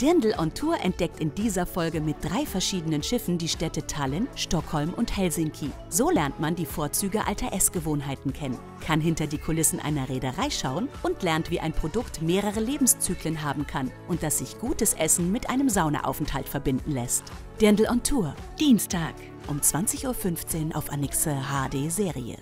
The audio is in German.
Dirndl on Tour entdeckt in dieser Folge mit drei verschiedenen Schiffen die Städte Tallinn, Stockholm und Helsinki. So lernt man die Vorzüge alter Essgewohnheiten kennen, kann hinter die Kulissen einer Reederei schauen und lernt, wie ein Produkt mehrere Lebenszyklen haben kann und dass sich gutes Essen mit einem Saunaaufenthalt verbinden lässt. Dirndl on Tour, Dienstag um 20.15 Uhr auf Anixe HD Serie.